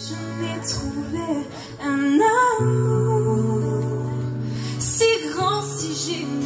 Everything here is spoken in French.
Je n'ai trouvé un amour si grand, si génial.